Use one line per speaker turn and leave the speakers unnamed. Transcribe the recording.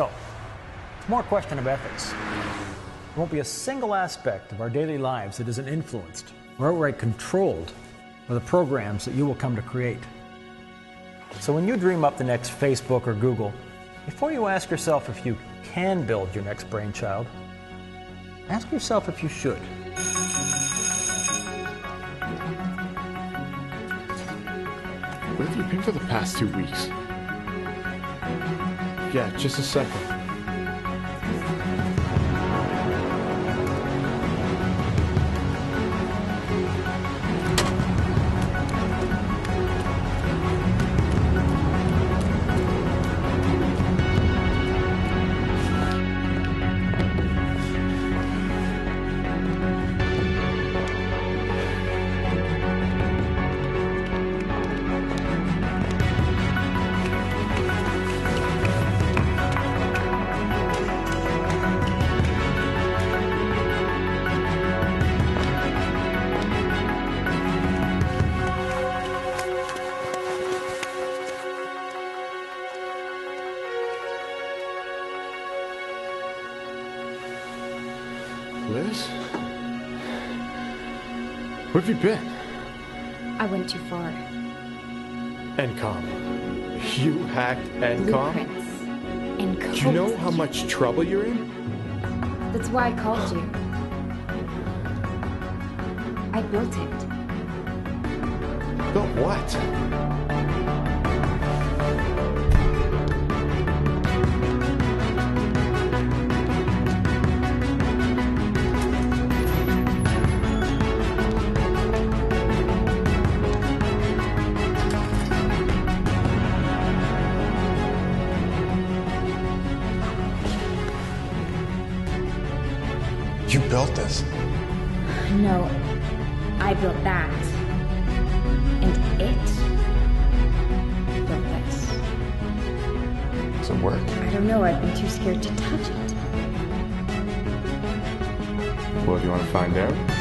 So, it's more a question of ethics. There won't be a single aspect of our daily lives that isn't influenced or outright controlled by the programs that you will come to create. So when you dream up the next Facebook or Google, before you ask yourself if you can build your next brainchild, ask yourself if you should.
Where have you been for the past two weeks? Yeah, just a second. Liz? Where have you been?
I went too far.
ENCOM. You hacked ENCOM?
Blueprints. Codes.
Do you know how much trouble you're in?
That's why I called you. I built it.
Built what?
You built this.
No, I built that. And it built this.
Does it work?
I don't know, I've been too scared to touch it.
Well, do you want to find out?